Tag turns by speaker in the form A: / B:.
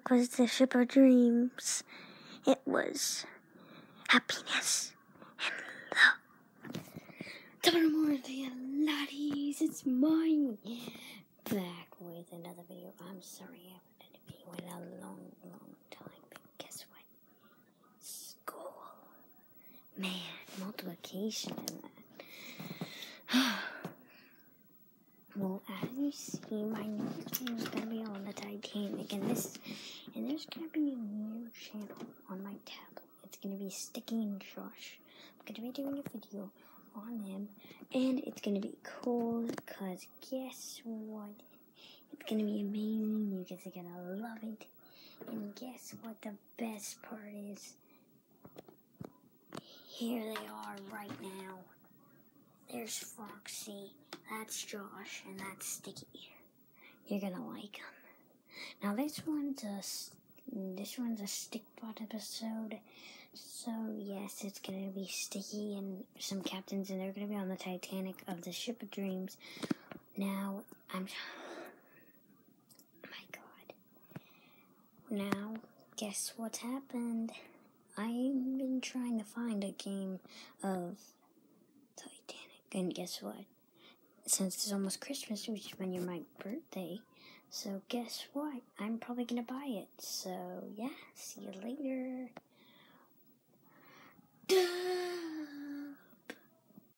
A: Titanic was the ship of dreams. It was happiness and love.
B: Of morning, laddies. It's mine. Back with another video. I'm sorry I haven't done a video in a long, long time. But guess what? School. Man, multiplication and that. well, as you see, my next video is gonna be and this, and there's gonna be a new channel on my tablet. It's gonna be Sticky and Josh. I'm gonna be doing a video on them, and it's gonna be cool because guess what? It's gonna be amazing. You guys are gonna love it. And guess what? The best part is here they are right now. There's Foxy, that's Josh, and that's Sticky. You're gonna like them. Now this one's a this one's a Stikbot episode. So yes, it's gonna be Sticky and some captains, and they're gonna be on the Titanic of the Ship of Dreams. Now I'm. Oh my God. Now, guess what's happened? I've been trying to find a game of Titanic, and guess what? Since it's almost Christmas, which is when you're my birthday, so guess what? I'm probably gonna buy it. So yeah, see you later.